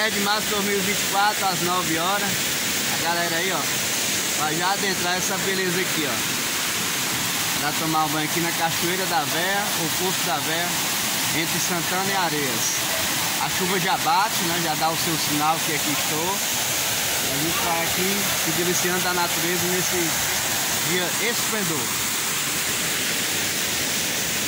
10 de março de 2024, às 9 horas. A galera aí, ó, vai já adentrar essa beleza aqui, ó. Pra tomar um banho aqui na Cachoeira da Véia, o Poço da Véia, entre Santana e Areias. A chuva já bate, né? Já dá o seu sinal que aqui estou. E a gente vai aqui se deliciando da natureza nesse dia esplendor.